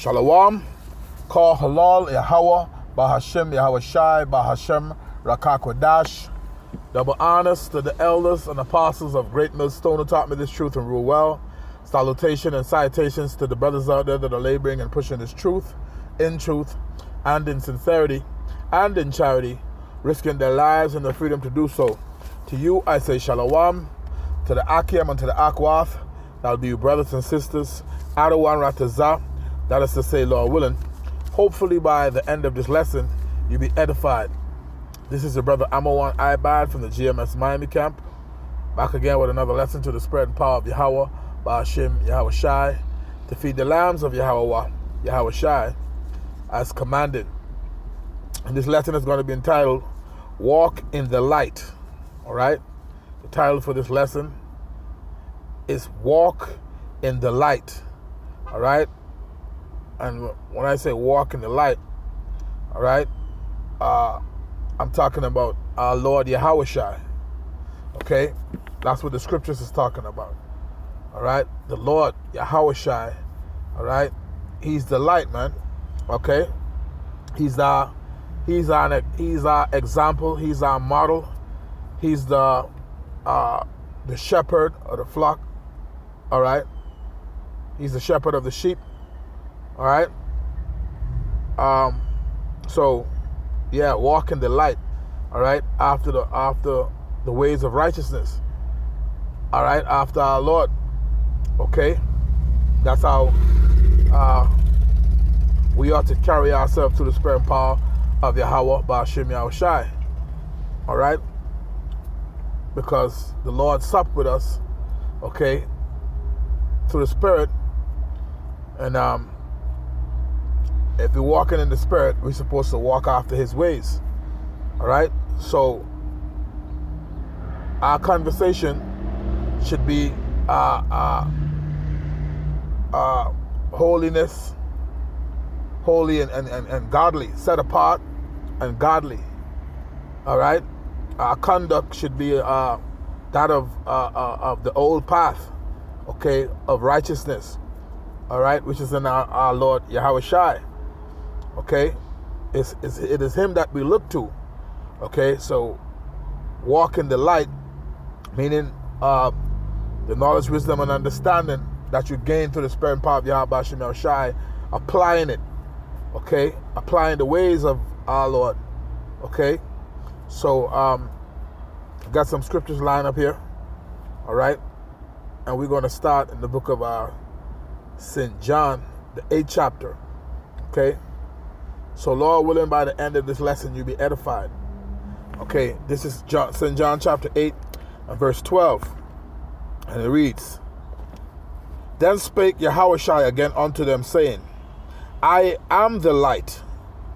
Shalom. Call Halal Yahweh, Bahashem Yahweh Shai, Bahashem Rakakwadash. Double honors to the elders and apostles of Great Millstone who taught me this truth and rule well. Salutation and citations to the brothers out there that are laboring and pushing this truth in truth and in sincerity and in charity, risking their lives and their freedom to do so. To you, I say Shalom. To the Akim and to the Akwath, that'll be your brothers and sisters. Adawan Ratazah, that is to say, Lord willing. Hopefully, by the end of this lesson, you'll be edified. This is your brother Amawan Ibad from the GMS Miami camp. Back again with another lesson to the spread and power of Yahweh, Ba'ashim Yahweh Shai, to feed the lambs of Yahweh, Yahweh Shai, as commanded. And this lesson is going to be entitled Walk in the Light. All right? The title for this lesson is Walk in the Light. All right? And when I say walk in the light, all right, uh, I'm talking about our Lord Yahweh Shai. Okay? That's what the scriptures is talking about. All right? The Lord Yahweh Shai. All right? He's the light, man. Okay? He's our he's our he's our example, he's our model. He's the uh the shepherd of the flock. All right? He's the shepherd of the sheep. All right? Um so yeah, walk in the light. All right? After the after the ways of righteousness. All right? After our Lord. Okay? That's how uh, we ought to carry ourselves to the spirit and power of Yahweh Ba'ashim Yahweh Shai. All right? Because the Lord supped with us, okay, through the Spirit. And um, if we're walking in the Spirit, we're supposed to walk after His ways. All right? So, our conversation should be uh, uh, uh, holiness, holy and, and, and, and godly, set apart and godly. All right? Our conduct should be uh, that of, uh, uh, of the old path, okay, of righteousness, all right, which is in our, our Lord Yahweh Shai. Okay? It's, it's, it is Him that we look to. Okay? So, walk in the light, meaning uh, the knowledge, wisdom, and understanding that you gain through the spirit and power of Yahweh Shem Shai, applying it. Okay? Applying the ways of our Lord. Okay? So, um, got some scriptures lined up here. All right? And we're going to start in the book of uh, St. John, the eighth chapter. Okay? So, Lord willing, by the end of this lesson, you'll be edified. Okay, this is John, St. John chapter 8 and verse 12. And it reads Then spake Yahushua again unto them, saying, I am the light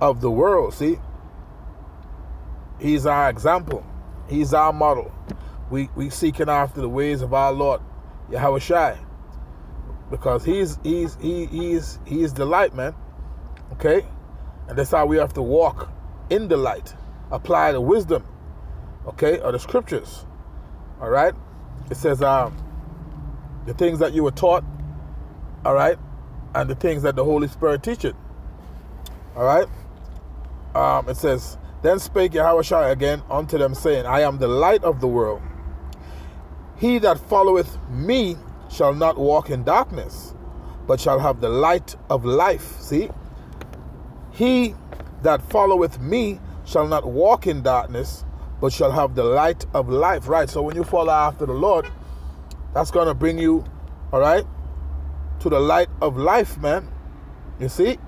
of the world. See? He's our example. He's our model. We we seeking after the ways of our Lord, Yahushua. Because he's he's he he's he's the light, man. Okay? And that's how we have to walk in the light. Apply the wisdom, okay, of the scriptures. All right? It says um the things that you were taught, all right, and the things that the Holy Spirit teacheth. All right? Um, it says, Then spake Yahushua again unto them, saying, I am the light of the world. He that followeth me shall not walk in darkness, but shall have the light of life. See? He that followeth me shall not walk in darkness, but shall have the light of life. Right? So when you follow after the Lord, that's going to bring you, all right, to the light of life, man. You see?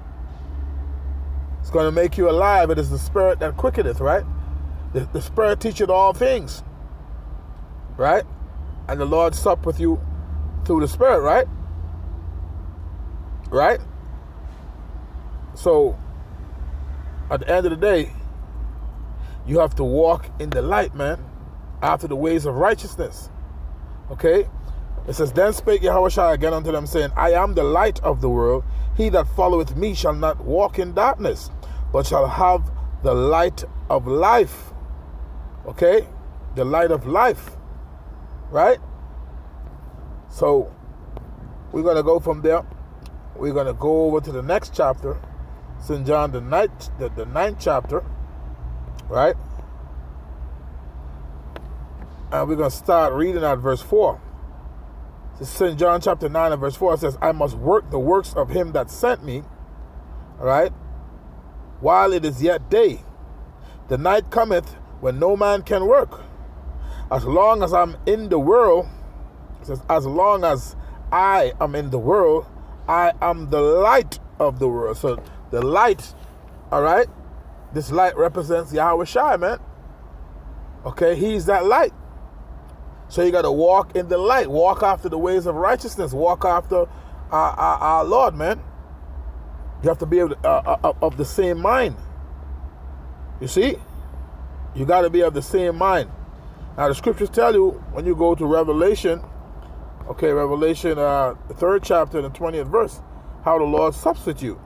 It's going to make you alive. It is the Spirit that quickeneth, right? The, the Spirit teacheth all things, right? And the Lord sup with you through the Spirit, right? Right? So, at the end of the day, you have to walk in the light, man, after the ways of righteousness. Okay? It says, Then spake Yahushua again unto them, saying, I am the light of the world. He that followeth me shall not walk in darkness, but shall have the light of life. Okay? The light of life. Right? So, we're going to go from there we're going to go over to the next chapter, St. John, the ninth, the, the ninth chapter, right? And we're going to start reading at verse 4. St. John chapter 9 and verse 4 says, I must work the works of him that sent me, right, while it is yet day. The night cometh when no man can work. As long as I'm in the world, says, as long as I am in the world, I am the light of the world. So the light, all right, this light represents Yahweh Shai, man. Okay, he's that light. So you got to walk in the light, walk after the ways of righteousness, walk after our, our, our Lord, man. You have to be uh, uh, of the same mind. You see? You got to be of the same mind. Now, the scriptures tell you when you go to Revelation, okay, Revelation, uh, the third chapter, the 20th verse, how the Lord substitute.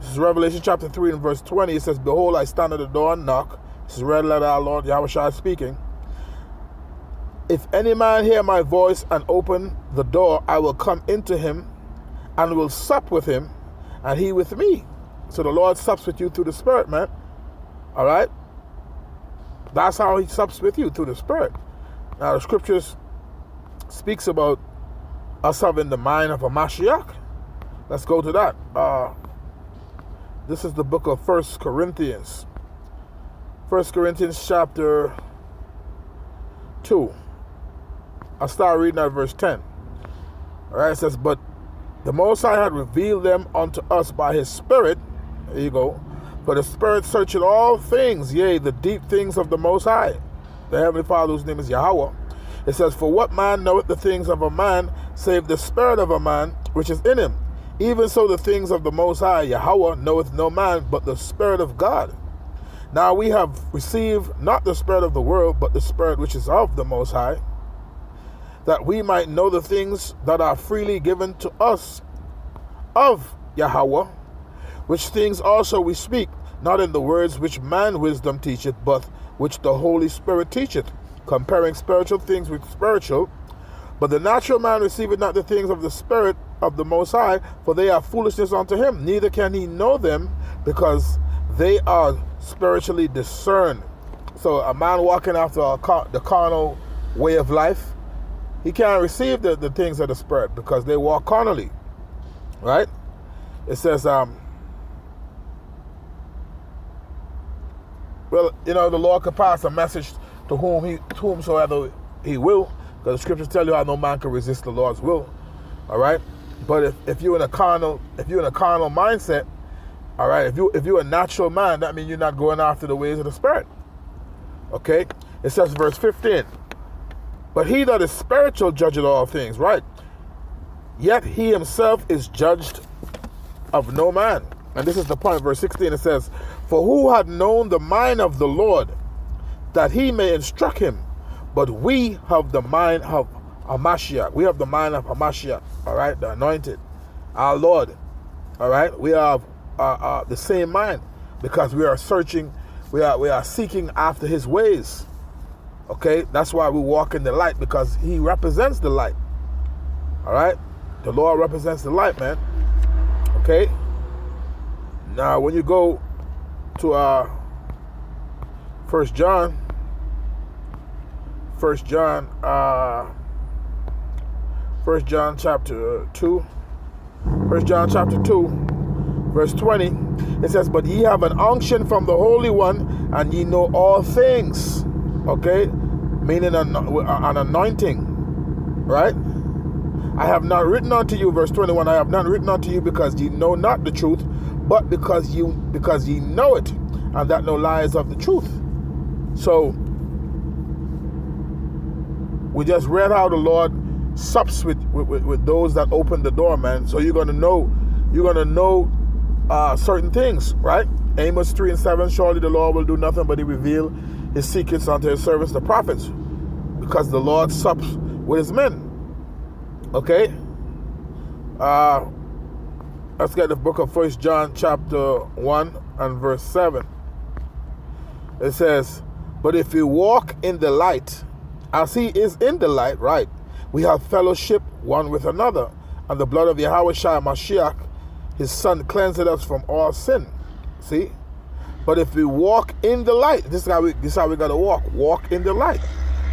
This is Revelation chapter 3 and verse 20. It says, Behold, I stand at the door and knock. This is red letter, our Lord Yahweh Shai speaking. If any man hear my voice and open the door, I will come into him and will sup with him, and he with me. So the Lord sups with you through the Spirit, man. All right? That's how he sups with you, through the Spirit. Now, the scriptures speaks about us having the mind of a Mashiach. Let's go to that. Uh, this is the book of First Corinthians. First Corinthians chapter 2. I'll start reading at verse 10. All right, it says, But the Most High had revealed them unto us by his Spirit. There you go. For the Spirit searcheth all things, yea, the deep things of the Most High. The Heavenly Father, whose name is Yahweh. It says, For what man knoweth the things of a man, save the Spirit of a man which is in him? Even so, the things of the Most High, Yahweh, knoweth no man but the Spirit of God. Now we have received not the Spirit of the world, but the Spirit which is of the Most High that we might know the things that are freely given to us of Yahweh, which things also we speak, not in the words which man wisdom teacheth, but which the Holy Spirit teacheth, comparing spiritual things with spiritual. But the natural man receiveth not the things of the Spirit of the Most High, for they are foolishness unto him, neither can he know them, because they are spiritually discerned. So a man walking after the carnal way of life, he can't receive the, the things of the Spirit because they walk carnally. Right? It says, um, well, you know, the Lord could pass a message to whom he to whomsoever he will, the scriptures tell you how no man can resist the Lord's will. All right? But if, if you're in a carnal, if you're in a carnal mindset, all right, if you if you're a natural man, that means you're not going after the ways of the Spirit. Okay? It says verse 15. But he that is spiritual judgeth all things, right? Yet he himself is judged of no man. And this is the point, verse 16, it says, For who had known the mind of the Lord, that he may instruct him? But we have the mind of Hamashiach. We have the mind of Hamashiach, all right, the anointed, our Lord, all right? We have uh, uh, the same mind because we are searching, we are, we are seeking after his ways. Okay? That's why we walk in the light because he represents the light. All right? The Lord represents the light, man. Okay? Now, when you go to uh First John, First John, uh First John chapter two, First John chapter two, verse twenty, it says, "But ye have an unction from the Holy One, and ye know all things." Okay, meaning an, an anointing, right? I have not written unto you, verse 21, I have not written unto you because ye know not the truth, but because you because ye know it, and that no lie is of the truth. So we just read how the Lord sups with, with, with those that open the door, man. So you're gonna know, you're gonna know uh, certain things, right? Amos 3 and 7, surely the Lord will do nothing but he reveal his secrets unto his servants, the prophets, because the Lord sups with his men. Okay? Uh, let's get the book of First John chapter 1 and verse 7. It says, But if we walk in the light, as he is in the light, right, we have fellowship one with another, and the blood of Yahweh Shai Mashiach, his son cleansed us from all sin. See? But if we walk in the light, this is how we this is how we gotta walk. Walk in the light.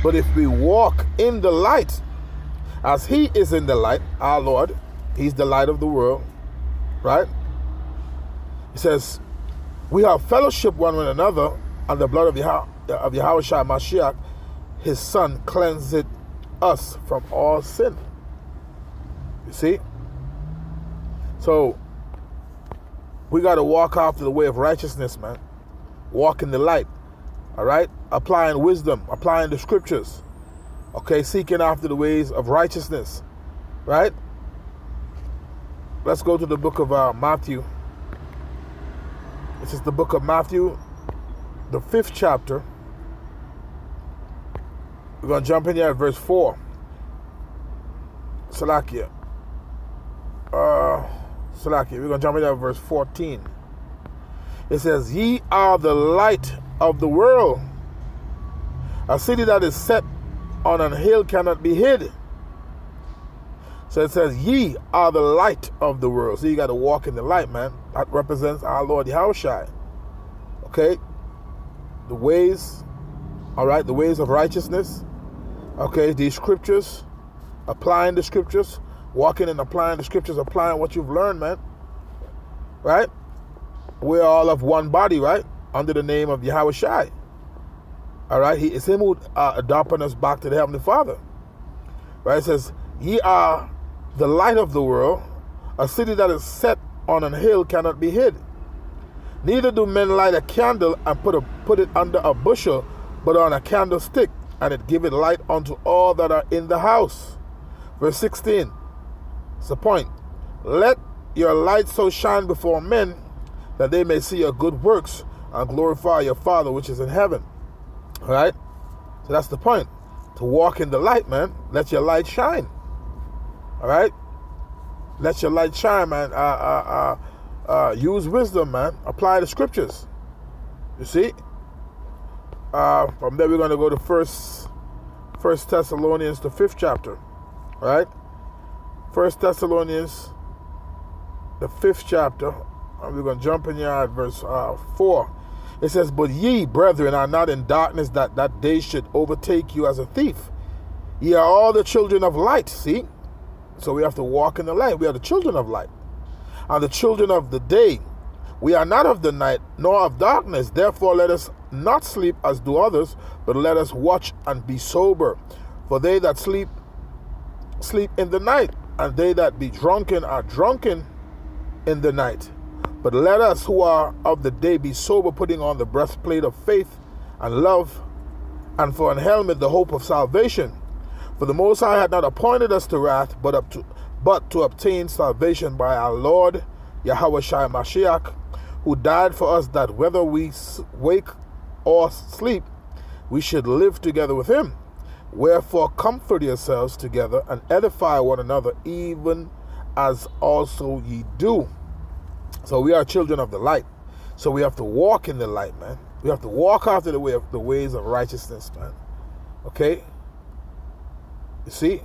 But if we walk in the light, as he is in the light, our Lord, he's the light of the world, right? He says, We have fellowship one with another, and the blood of Yah of Yahweh Mashiach, his son, cleanseth us from all sin. You see? So we got to walk after the way of righteousness, man. Walk in the light. All right? Applying wisdom, applying the scriptures. Okay? Seeking after the ways of righteousness. Right? Let's go to the book of uh, Matthew. This is the book of Matthew, the fifth chapter. We're going to jump in here at verse 4. Salakia. Uh, Salakia. We're going to jump in here at verse 14. It says, Ye are the light of the world. A city that is set on an hill cannot be hid. So it says, Ye are the light of the world. So you got to walk in the light, man. That represents our Lord Yahushua. Okay? The ways, all right, the ways of righteousness. Okay, these scriptures, applying the scriptures, walking and applying the scriptures, applying what you've learned, man. Right? We're all of one body, right? Under the name of Yahweh Shai. All right? He, it's Him who uh, adopted us back to the Heavenly Father. Right? It says, Ye are the light of the world. A city that is set on an hill cannot be hid. Neither do men light a candle and put, a, put it under a bushel, but on a candlestick, and it giveth light unto all that are in the house. Verse 16. It's the point. Let your light so shine before men that they may see your good works and glorify your Father which is in heaven. All right? So that's the point. To walk in the light, man. Let your light shine. All right? Let your light shine, man. Uh, uh, uh, uh, use wisdom, man. Apply the scriptures. You see? Uh, from there, we're going to go to First, First Thessalonians, the fifth chapter. Right? First Thessalonians, the fifth chapter. And we're going to jump in here at verse uh, 4. It says, But ye, brethren, are not in darkness that that day should overtake you as a thief. Ye are all the children of light. See? So we have to walk in the light. We are the children of light. And the children of the day. We are not of the night, nor of darkness. Therefore, let us not sleep as do others, but let us watch and be sober. For they that sleep, sleep in the night, and they that be drunken are drunken in the night. But let us who are of the day be sober, putting on the breastplate of faith and love, and for an helmet the hope of salvation. For the Most High had not appointed us to wrath, but up to but to obtain salvation by our Lord Yahweh Shai Mashiach, who died for us that whether we wake or sleep, we should live together with him. Wherefore comfort yourselves together and edify one another, even as also ye do. So we are children of the light. So we have to walk in the light, man. We have to walk after the way of the ways of righteousness, man. Okay? You see?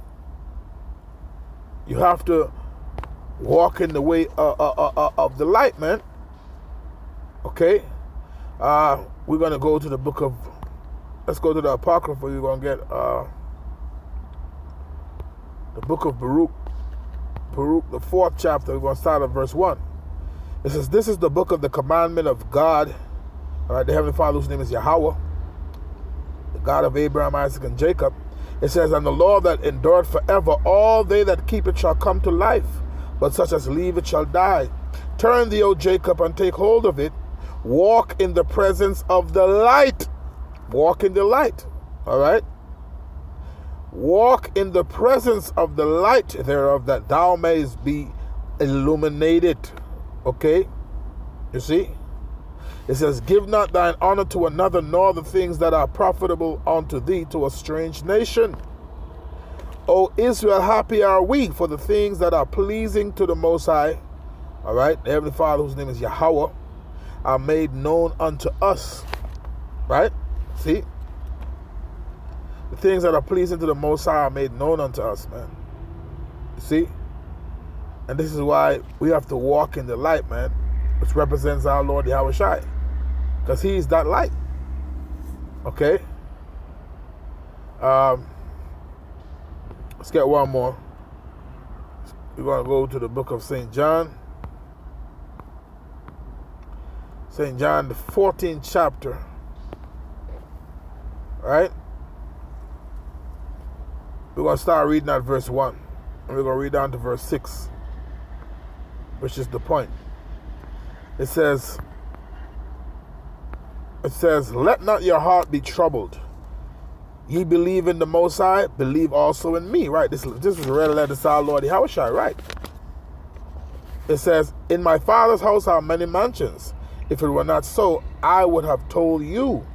You have to walk in the way uh, uh, uh, uh of the light, man. Okay? Uh, we're going to go to the book of, let's go to the Apocrypha. We're going to get uh, the book of Baruch, Baruch, the fourth chapter. We're going to start at verse 1. It says, This is the book of the commandment of God, all right, the Heavenly Father, whose name is Yahweh, the God of Abraham, Isaac, and Jacob. It says, And the law that endured forever, all they that keep it shall come to life, but such as leave it shall die. Turn thee, O Jacob, and take hold of it. Walk in the presence of the light. Walk in the light. All right? Walk in the presence of the light thereof, that thou mayest be illuminated. Okay? You see? It says, Give not thine honor to another, nor the things that are profitable unto thee to a strange nation. O Israel, happy are we for the things that are pleasing to the Most High. All right? The Heavenly Father, whose name is Yahweh, are made known unto us. Right? See? The things that are pleasing to the Most High are made known unto us, man. See? And this is why we have to walk in the light, man, which represents our Lord Yahweh Shai. Because He's that light. Okay? Um, let's get one more. We're going to go to the book of St. John. St. John, the 14th chapter. Right? We're going to start reading at verse 1. And we're going to read down to verse 6, which is the point. It says, it says, Let not your heart be troubled. Ye believe in the Most High, believe also in me. Right? This, this is a red letter to our Lord Yahushua, right? It says, In my father's house are many mansions. If it were not so, I would have told you.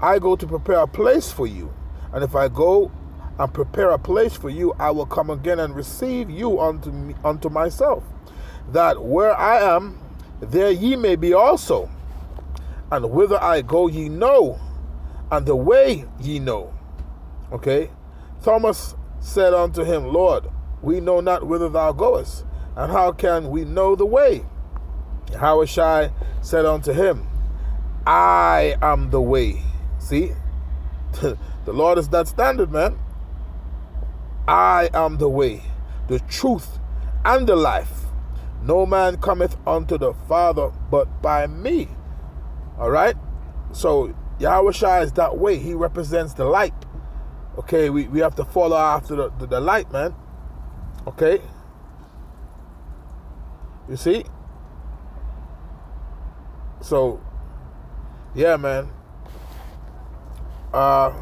I go to prepare a place for you. And if I go and prepare a place for you, I will come again and receive you unto me, unto myself, that where I am, there ye may be also. And whither I go, ye know, and the way ye know. Okay? Thomas said unto him, Lord, we know not whither thou goest, and how can we know the way? Yahushai said unto him, I am the way. See? the Lord is that standard, man. I am the way, the truth, and the life. No man cometh unto the Father but by me. All right? So Yahweh is that way. He represents the light. Okay, we, we have to follow after the, the, the light, man. Okay? You see? So, yeah, man. Uh,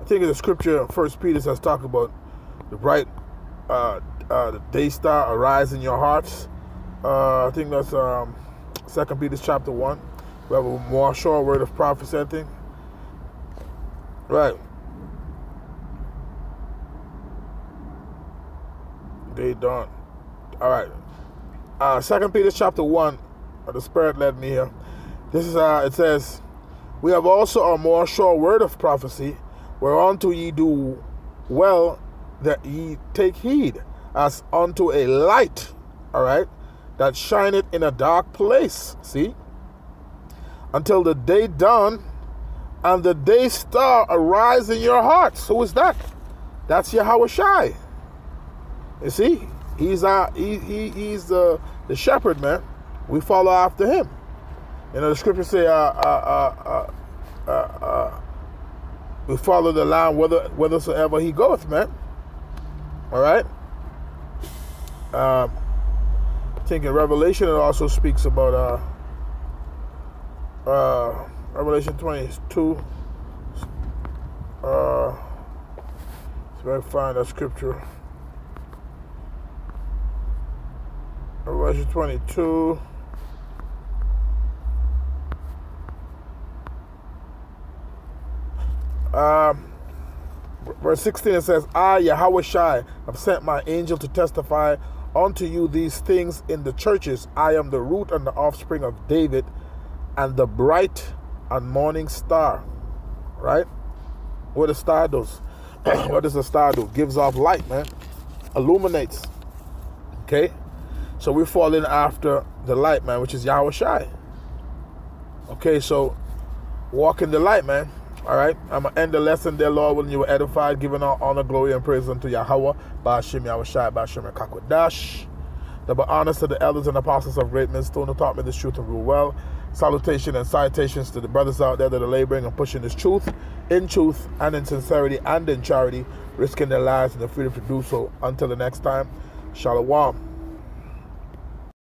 I think in the scripture, First Peter says talk about the bright uh, uh, the day star arise in your hearts. Uh, I think that's um, Second Peter chapter one. We have a more sure word of prophecy. I think. Right. Day dawn. All right. Uh, Second Peter chapter one. Uh, the Spirit led me here. This is uh, it says, "We have also a more sure word of prophecy, whereunto ye do well that ye take heed, as unto a light, all right, that shineth in a dark place." See, until the day dawn, and the day star arise in your hearts. Who is that? That's Yahweh Shai. You see, he's uh, he, he he's the the shepherd man. We follow after him. You know, the scriptures say, uh, uh, uh, uh, we follow the line whether whithersoever he goeth, man. All right. Um, I think in Revelation it also speaks about uh, uh, Revelation 22. Uh, so I find that scripture. Revelation 22. Um, verse 16 it says, I, Yahweh Shai, have sent my angel to testify unto you these things in the churches. I am the root and the offspring of David and the bright and morning star. Right? What a star does. what does a star do? Gives off light, man. Illuminates. Okay? So we're falling after the light, man, which is Yahweh Shai. Okay, so walk in the light, man. All right, I'm gonna end the lesson there, Lord, when you were edified, giving all honor, glory, and praise unto Yahweh, Bashim Yahushai, Bashim Kakwadash. Double honors to the elders and apostles of Great Millstone taught me this truth and rule well. Salutation and citations to the brothers out there that are laboring and pushing this truth in truth and in sincerity and in charity, risking their lives and the freedom to do so. Until the next time, Shalom.